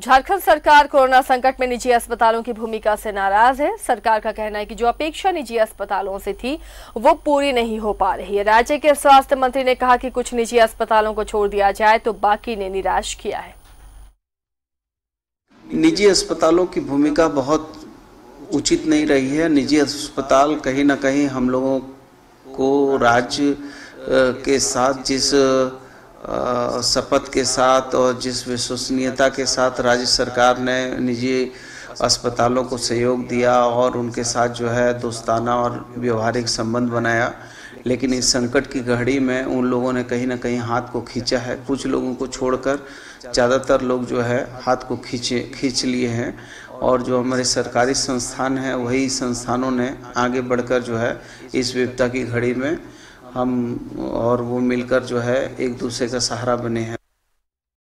झारखंड सरकार कोरोना संकट में निजी अस्पतालों की भूमिका से नाराज़ है। सरकार का कहना है कि जो अपेक्षा निजी अस्पतालों से थी, वो पूरी नहीं हो पा रही है। राज्य के स्वास्थ्य मंत्री ने कहा कि कुछ निजी अस्पतालों को छोड़ दिया जाए तो बाकी ने निराश किया है। निजी अस्पतालों की भूमिका बहुत उचित नहीं रही है। निजी अस्पताल कहीं ना कहीं हम लोगों को राज्य के साथ जिस शपथ के साथ और जिस विश्वसनीयता के साथ राज्य सरकार ने निजी अस्पतालों को सहयोग दिया और उनके साथ जो है दोस्ताना और व्यवहारिक संबंध बनाया, लेकिन इस संकट की घड़ी में उन लोगों ने कहीं ना कहीं हाथ को खींचा है। कुछ लोगों को छोड़कर ज़्यादातर लोग जो है हाथ को खींचे, खींच लिए हैं और जो हमारे सरकारी संस्थान हैं, वही संस्थानों ने आगे बढ़कर जो है इस विपदा की घड़ी में हम और वो मिलकर जो है एक दूसरे का सहारा बने हैं।